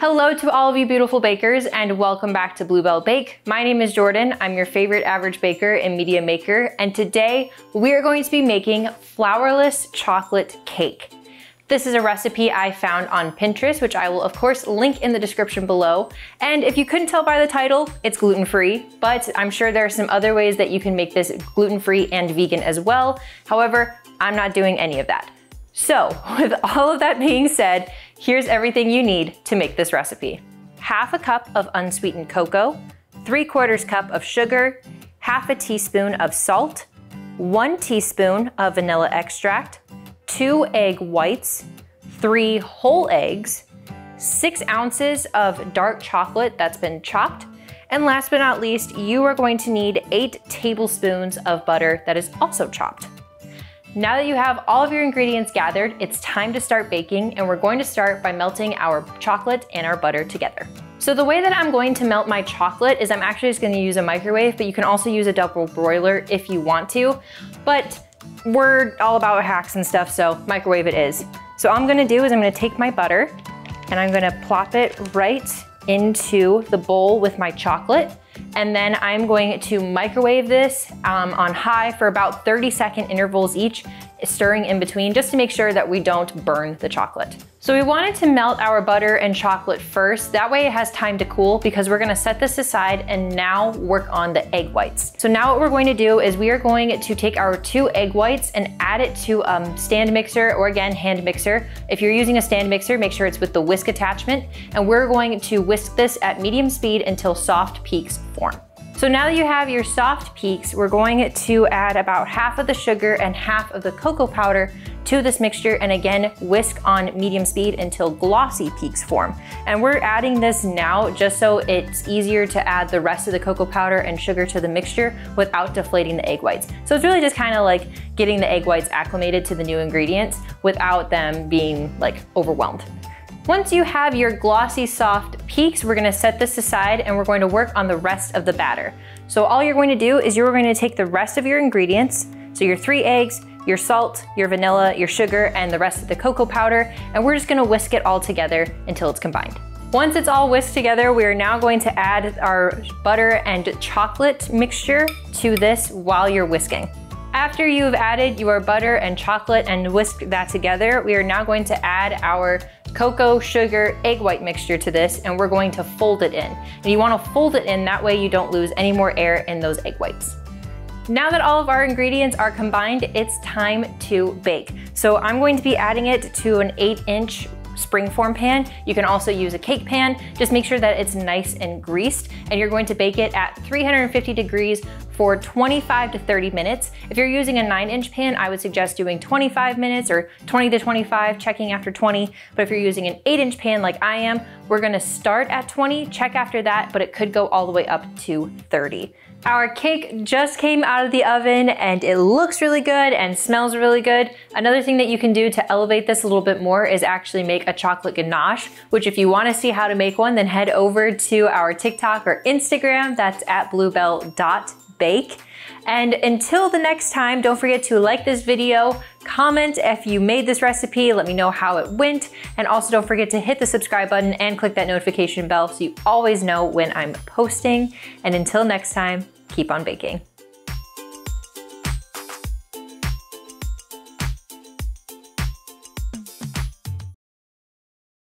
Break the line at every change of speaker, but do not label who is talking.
Hello to all of you beautiful bakers and welcome back to Bluebell Bake. My name is Jordan. I'm your favorite average baker and media maker. And today we are going to be making flourless chocolate cake. This is a recipe I found on Pinterest, which I will of course link in the description below. And if you couldn't tell by the title, it's gluten-free, but I'm sure there are some other ways that you can make this gluten-free and vegan as well. However, I'm not doing any of that. So with all of that being said, here's everything you need to make this recipe. Half a cup of unsweetened cocoa, 3 quarters cup of sugar, half a teaspoon of salt, 1 teaspoon of vanilla extract, 2 egg whites, 3 whole eggs, 6 ounces of dark chocolate that's been chopped, and last but not least, you are going to need 8 tablespoons of butter that is also chopped. Now that you have all of your ingredients gathered, it's time to start baking and we're going to start by melting our chocolate and our butter together. So the way that I'm going to melt my chocolate is I'm actually just gonna use a microwave, but you can also use a double broiler if you want to, but we're all about hacks and stuff, so microwave it is. So all I'm gonna do is I'm gonna take my butter and I'm gonna plop it right into the bowl with my chocolate. And then I'm going to microwave this um, on high for about 30 second intervals each, stirring in between just to make sure that we don't burn the chocolate. So we wanted to melt our butter and chocolate first. That way it has time to cool because we're gonna set this aside and now work on the egg whites. So now what we're going to do is we are going to take our two egg whites and add it to a um, stand mixer or again, hand mixer. If you're using a stand mixer, make sure it's with the whisk attachment. And we're going to whisk this at medium speed until soft peaks form. So now that you have your soft peaks, we're going to add about half of the sugar and half of the cocoa powder to this mixture and again, whisk on medium speed until glossy peaks form. And we're adding this now just so it's easier to add the rest of the cocoa powder and sugar to the mixture without deflating the egg whites. So it's really just kind of like getting the egg whites acclimated to the new ingredients without them being like overwhelmed. Once you have your glossy soft peaks, we're gonna set this aside and we're going to work on the rest of the batter. So all you're going to do is you're going to take the rest of your ingredients, so your three eggs, your salt, your vanilla, your sugar, and the rest of the cocoa powder, and we're just gonna whisk it all together until it's combined. Once it's all whisked together, we are now going to add our butter and chocolate mixture to this while you're whisking. After you've added your butter and chocolate and whisked that together, we are now going to add our cocoa, sugar, egg white mixture to this and we're going to fold it in. And you wanna fold it in, that way you don't lose any more air in those egg whites. Now that all of our ingredients are combined, it's time to bake. So I'm going to be adding it to an eight inch springform pan. You can also use a cake pan. Just make sure that it's nice and greased and you're going to bake it at 350 degrees for 25 to 30 minutes. If you're using a nine inch pan, I would suggest doing 25 minutes or 20 to 25, checking after 20. But if you're using an eight inch pan like I am, we're gonna start at 20, check after that, but it could go all the way up to 30. Our cake just came out of the oven and it looks really good and smells really good. Another thing that you can do to elevate this a little bit more is actually make a chocolate ganache, which if you wanna see how to make one, then head over to our TikTok or Instagram, that's at bluebell.bake. And until the next time, don't forget to like this video, comment if you made this recipe, let me know how it went, and also don't forget to hit the subscribe button and click that notification bell so you always know when I'm posting. And until next time, keep on baking.